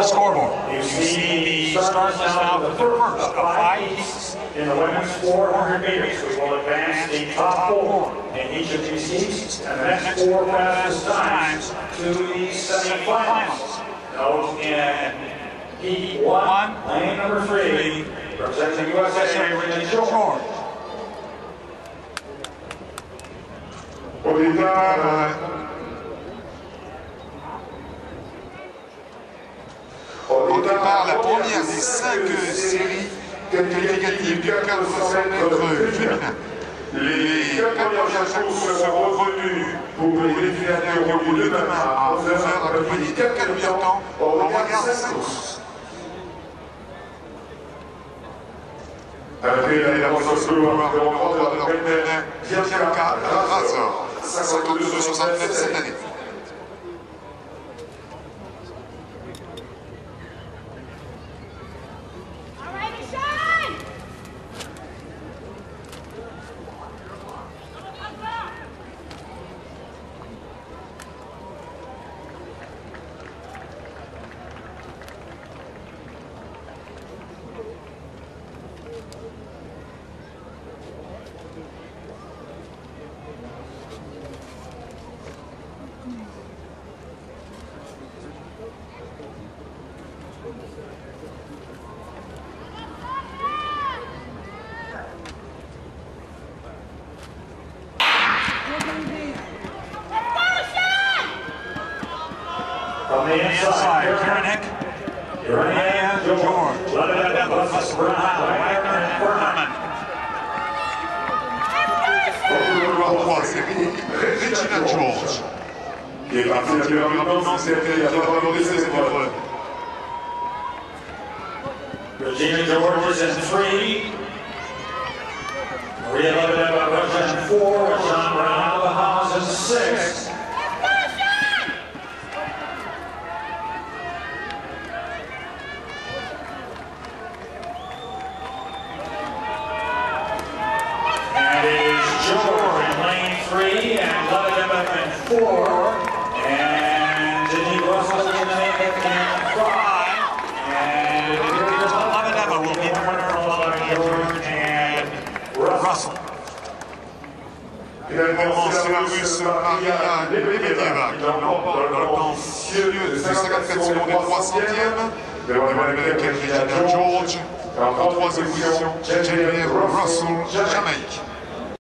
the scoreboard. You see the start list now for the first of five heats In the women's 400 meters, we will advance the top four in each of these heats, and the next four fastest times to the semifinals. Note in Heat 1, lane number 3, representing USA, Regina George. Au départ, euh, au la première des cinq séries qualificatives du 400 mètres féminin. Les quatre premières seront retenues pour les demi-finales qui demain à 11h accompagnées d'un quart temps au regard de cette course. Après la présence de de rencontre de leur père, Bianca Razor, 52-69 cette année. From the inside, Hick, Ryan George. It up, 3, c'est Regina George. Regina George is in three. Maria Lebedev, Russia in four. John Brown, Bahamas in six. Let's go, Sean! And it is George in lane three and In four. And Janieve Russell in lane five. And Lebedev will be the winner George and Russell. Russe Maria Lebedeva qui l'emporte dans sinueux de 54 secondes et 3 centièmes devant l'américaine Regina George. En troisième position, J.J. Russell, Jamaïque.